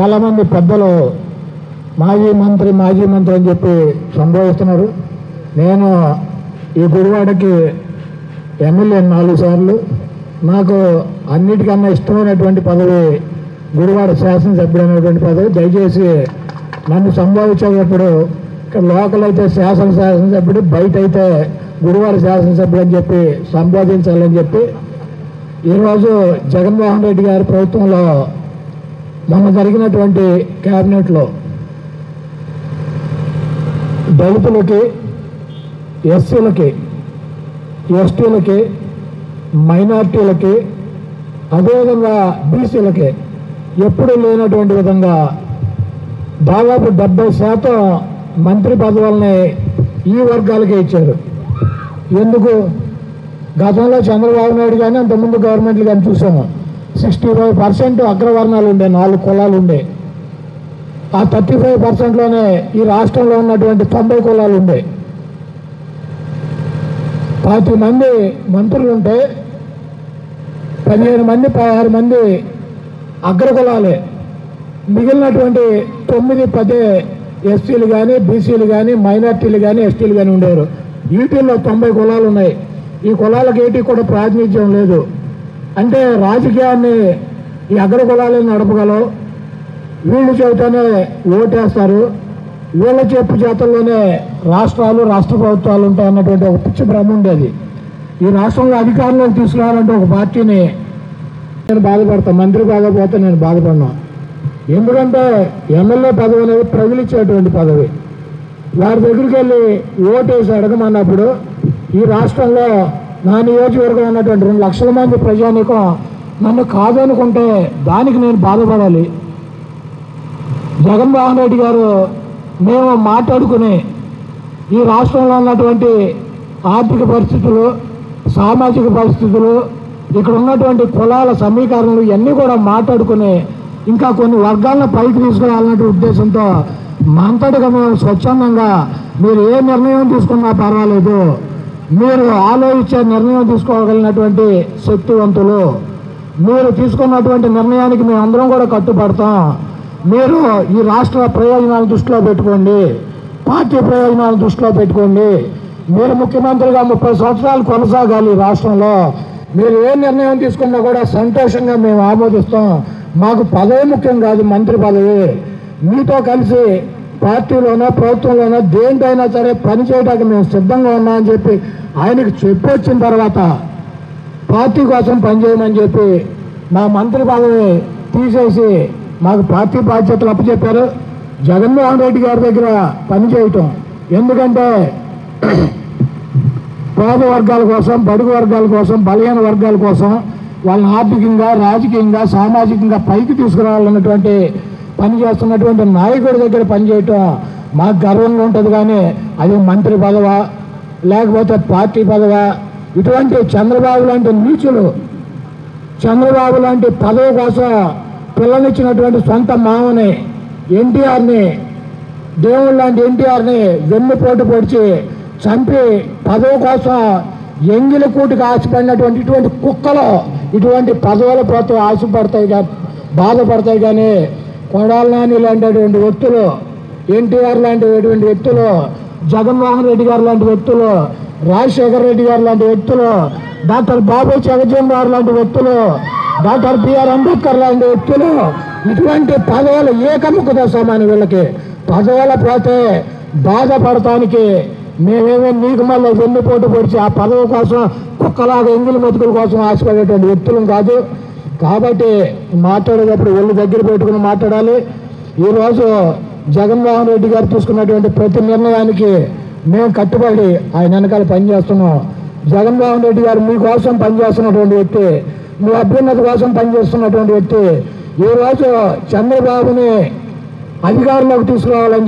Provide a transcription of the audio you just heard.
చాలామంది పెద్దలు మాజీ మంత్రి మాజీ మంత్రి అని చెప్పి సంబోధిస్తున్నారు. నేను ఈ గుడివాడకి ఎమ్మెల్యే నాలుగు సార్లు. నాకు అన్నిటికన్నా ఇష్టమైనటువంటి పదవి గుడివాడ శాసనసభ్యుడైనటువంటి పదవి. దయచేసి నన్ను సంబోధించేటప్పుడు ఇక్కడ లోకల్ అయితే శాసన శాసనసభ్యుడు బయట అయితే గుడివాడ శాసనసభ్యుడు అని చెప్పి సంబోధించాలని చెప్పి ఈరోజు జగన్మోహన్ రెడ్డి గారి ప్రభుత్వంలో మొన్న జరిగినటువంటి క్యాబినెట్లో దళితులకి ఎస్సీలకి ఎస్టీలకి మైనార్టీలకి అదేవిధంగా బీసీలకి ఎప్పుడు లేనటువంటి విధంగా దాదాపు డెబ్బై శాతం మంత్రి పదవులని ఈ వర్గాలకే ఇచ్చారు. ఎందుకు? గతంలో చంద్రబాబు నాయుడు కానీ అంతకుముందు గవర్నమెంట్లు కానీ చూసాము. సిక్స్టీ ఫైవ్ పర్సెంట్ అగ్రవర్ణాలు ఉండే నాలుగు కులాలు ఉండే ఆ థర్టీ ఫైవ్ పర్సెంట్లోనే ఈ రాష్ట్రంలో ఉన్నటువంటి తొంభై కులాలు ఉండే పాతి మంది మంత్రులు ఉంటే పదిహేను మంది పదహారు మంది అగ్రకులాలే. మిగిలినటువంటి తొమ్మిది పదే ఎస్సీలు కానీ బీసీలు కానీ మైనార్టీలు కానీ ఎస్టీలు కానీ ఉండేవారు. యూటీలో తొంభై కులాలు ఉన్నాయి ఈ కులాలకు ఏటీ కూడా ప్రాతినిధ్యం లేదు. అంటే రాజకీయాన్ని ఈ అగ్ర కులాలను నడపగలవు. వీళ్ళు చెబితేనే ఓటేస్తారు. వీళ్ళ చెప్పు చేతల్లోనే రాష్ట్రాలు రాష్ట్ర ప్రభుత్వాలు ఉంటాయన్నటువంటి ఒక పిచ్చి భ్రమ ఉండేది. ఈ రాష్ట్రంలో అధికారంలోకి తీసుకురావాలంటే ఒక పార్టీని నేను బాధపడతా మంత్రి కాకపోతే నేను బాధపడినా. ఎందుకంటే ఎమ్మెల్యే పదవి అనేది ప్రజలిచ్చేటువంటి పదవి. వారి దగ్గరికి వెళ్ళి ఓటేసి అడగమన్నప్పుడు ఈ రాష్ట్రంలో నా నియోజకవర్గం ఉన్నటువంటి రెండు లక్షల మంది ప్రజానీకం నన్ను కాదనుకుంటే దానికి నేను బాధపడాలి. జగన్మోహన్ రెడ్డి గారు మేము మాట్లాడుకుని ఈ రాష్ట్రంలో ఉన్నటువంటి ఆర్థిక పరిస్థితులు సామాజిక పరిస్థితులు ఇక్కడ ఉన్నటువంటి కులాల సమీకరణలు ఇవన్నీ కూడా మాట్లాడుకుని ఇంకా కొన్ని వర్గాలను పైకి తీసుకురావాలనే ఉద్దేశంతో మంతటిగా మేము స్వచ్ఛందంగా మీరు ఏ నిర్ణయం తీసుకున్నా పర్వాలేదు. మీరు ఆలోచించే నిర్ణయం తీసుకోగలిగినటువంటి శక్తివంతులు మీరు తీసుకున్నటువంటి నిర్ణయానికి మేము అందరం కూడా కట్టుబడతాం. మీరు ఈ రాష్ట్ర ప్రయోజనాలు దృష్టిలో పెట్టుకోండి. పార్టీ ప్రయోజనాలు దృష్టిలో పెట్టుకోండి. మీరు ముఖ్యమంత్రిగా ముప్పై సంవత్సరాలు కొనసాగాలి ఈ రాష్ట్రంలో. మీరు ఏ నిర్ణయం తీసుకున్నా కూడా సంతోషంగా మేము ఆమోదిస్తాం. మాకు పదవి ముఖ్యం కాదు మంత్రి పదవి. మీతో కలిసి పార్టీలోనో ప్రభుత్వంలోనో దేంటైనా సరే పని చేయడానికి మేము సిద్ధంగా ఉన్నామని చెప్పి ఆయనకి చెప్పొచ్చిన తర్వాత పార్టీ కోసం పనిచేయమని చెప్పి మా మంత్రి పదవి తీసేసి మాకు పార్టీ బాధ్యతలు అప్పచెప్పారు. జగన్మోహన్ రెడ్డి గారి దగ్గర పనిచేయటం. ఎందుకంటే పేద వర్గాల కోసం బడుగు వర్గాల కోసం బలహీన వర్గాల కోసం వాళ్ళని ఆర్థికంగా రాజకీయంగా సామాజికంగా పైకి తీసుకురావాలన్నటువంటి పని చేస్తున్నటువంటి నాయకుడి దగ్గర పనిచేయటం మాకు గర్వంగా ఉంటుంది కానీ అది మంత్రి పదవ లేకపోతే పార్టీ పదవా? ఇటువంటి చంద్రబాబు లాంటి నీచులు చంద్రబాబు లాంటి పదవి కోసం పిల్లనిచ్చినటువంటి సొంత మామని ఎన్టీఆర్ని దేవుడు లాంటి ఎన్టీఆర్ని వెన్నుపోటు పొడిచి చంపి పదవి కోసం ఎంగిలి కూటికి ఆశపడినటువంటి ఇటువంటి కుక్కలు ఇటువంటి పదవుల ప్రభుత్వం ఆశపడతాయి కానీ బాధపడతాయి కానీ కొడాల నాని లాంటిటువంటి వ్యక్తులు ఎన్టీఆర్ లాంటిటువంటి వ్యక్తులు జగన్మోహన్ రెడ్డి గారు లాంటి వ్యక్తులు రాజశేఖర రెడ్డి గారు లాంటి వ్యక్తులు డాక్టర్ బాబు జగజీవన్ గారు లాంటి వ్యక్తులు డాక్టర్ బిఆర్ అంబేద్కర్ లాంటి వ్యక్తులు ఇటువంటి పదవులు ఏకముఖత సమానం వీళ్ళకి పదవుల పోతే బాధపడటానికి మేమేమో నీకు మళ్ళీ వెన్నుపోటు పొడిచి ఆ పదవి కోసం కుక్కలాగా ఎంగిలి మెతుకుల కోసం ఆశపడేటువంటి వ్యక్తులం కాదు. కాబట్టి మాట్లాడేటప్పుడు ఒళ్ళు దగ్గర పెట్టుకుని మాట్లాడాలి. ఈరోజు జగన్మోహన్ రెడ్డి గారు తీసుకున్నటువంటి ప్రతి నిర్ణయానికి మేము కట్టుబడి ఆయన వెనకాల పనిచేస్తున్నాం జగన్మోహన్ రెడ్డి గారు మీకోసం పనిచేస్తున్నటువంటి వ్యక్తి మీ అభ్యున్నతి కోసం పనిచేస్తున్నటువంటి వ్యక్తి ఈరోజు చంద్రబాబుని అధికారంలోకి తీసుకురావాలని